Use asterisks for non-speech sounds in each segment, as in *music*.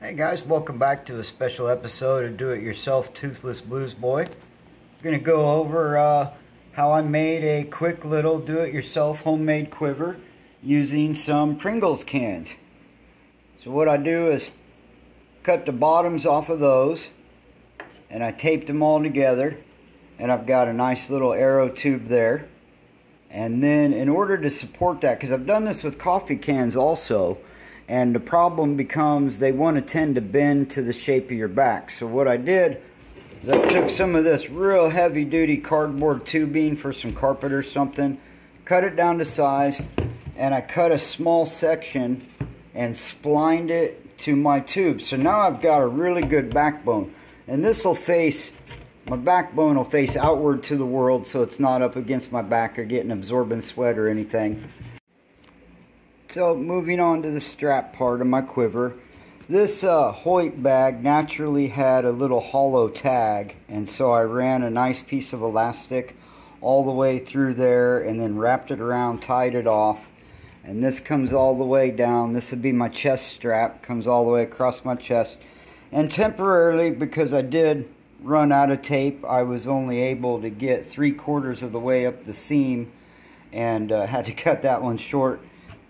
Hey guys, welcome back to a special episode of Do It Yourself Toothless Blues Boy. I'm going to go over uh, how I made a quick little do it yourself homemade quiver using some Pringles cans. So, what I do is cut the bottoms off of those and I taped them all together, and I've got a nice little arrow tube there. And then, in order to support that, because I've done this with coffee cans also and the problem becomes they want to tend to bend to the shape of your back. So what I did is I took some of this real heavy duty cardboard tubing for some carpet or something, cut it down to size, and I cut a small section and splined it to my tube. So now I've got a really good backbone. And this will face, my backbone will face outward to the world so it's not up against my back or getting absorbent sweat or anything. So moving on to the strap part of my quiver. This uh, Hoyt bag naturally had a little hollow tag and so I ran a nice piece of elastic all the way through there and then wrapped it around, tied it off. And this comes all the way down. This would be my chest strap, comes all the way across my chest. And temporarily, because I did run out of tape, I was only able to get three quarters of the way up the seam and uh, *laughs* had to cut that one short.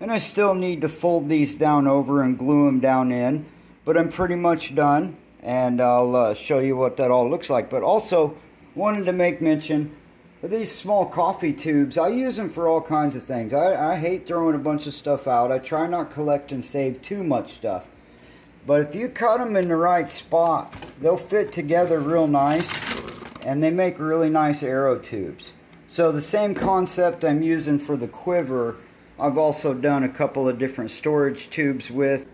And I still need to fold these down over and glue them down in. But I'm pretty much done. And I'll uh, show you what that all looks like. But also, wanted to make mention these small coffee tubes. I use them for all kinds of things. I, I hate throwing a bunch of stuff out. I try not collect and save too much stuff. But if you cut them in the right spot, they'll fit together real nice. And they make really nice arrow tubes. So the same concept I'm using for the quiver I've also done a couple of different storage tubes with.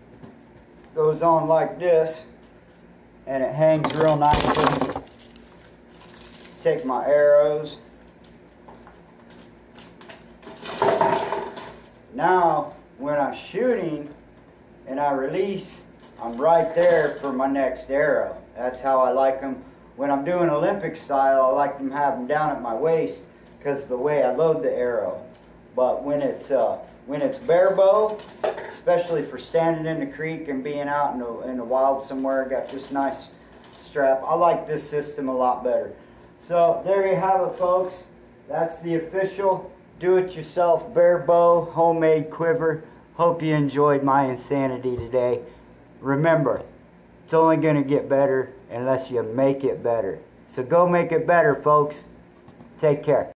Goes on like this and it hangs real nicely. Take my arrows. Now when I'm shooting and I release, I'm right there for my next arrow. That's how I like them. When I'm doing Olympic style, I like them have them down at my waist because the way I load the arrow. But when it's uh, when it's bare bow, especially for standing in the creek and being out in the, in the wild somewhere, got this nice strap. I like this system a lot better. So there you have it, folks. That's the official do-it-yourself bare bow homemade quiver. Hope you enjoyed my insanity today. Remember, it's only going to get better unless you make it better. So go make it better, folks. Take care.